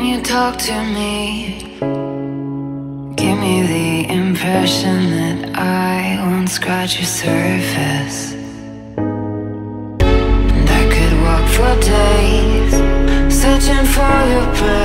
When you talk to me, give me the impression that I won't scratch your surface. And I could walk for days searching for your breath.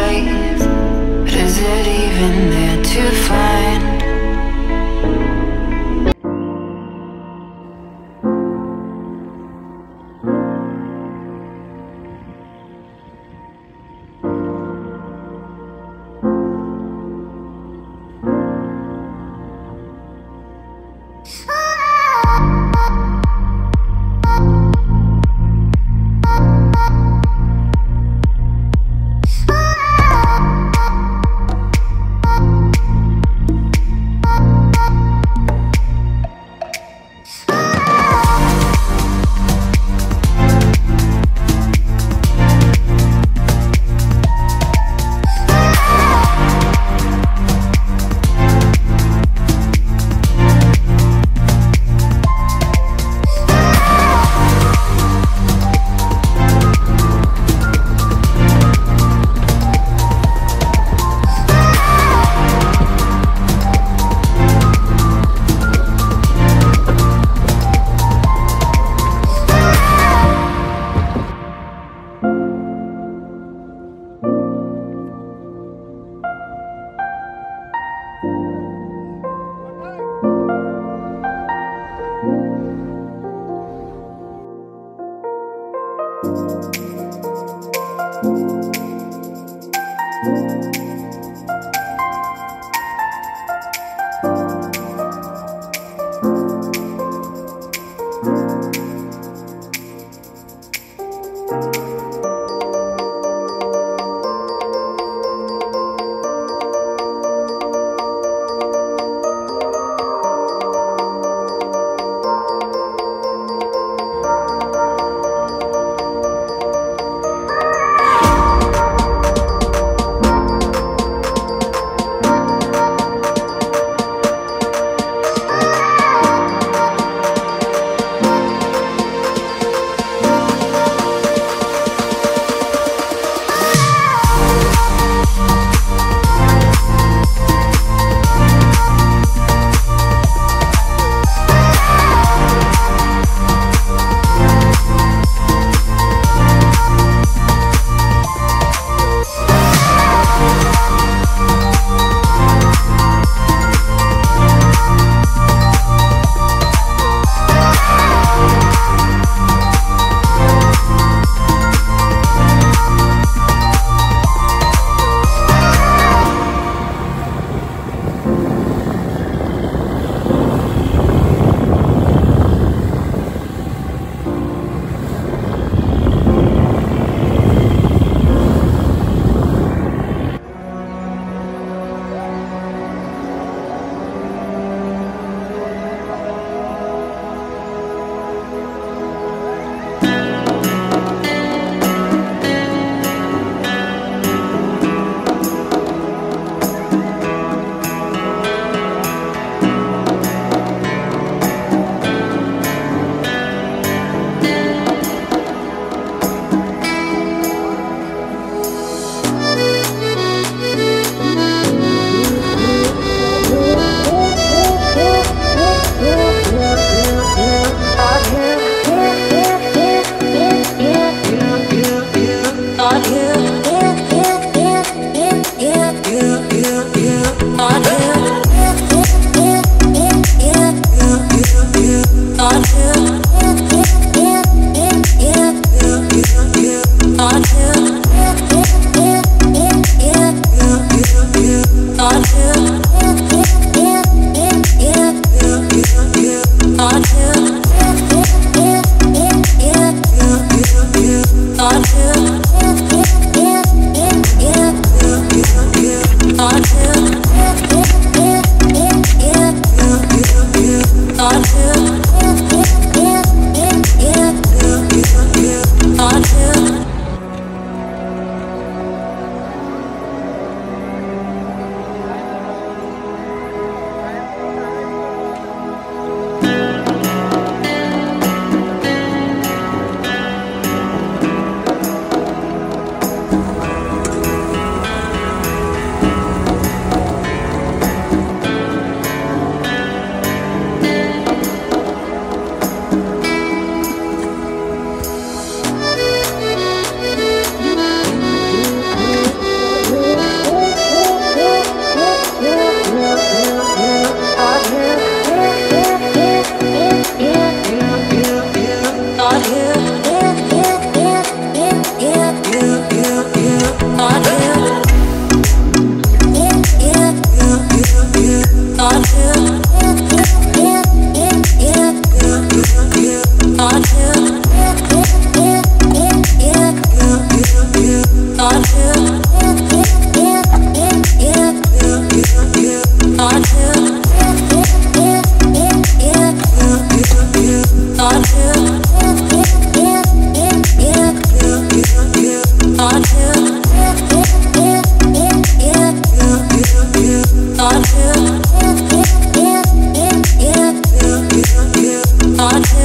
heart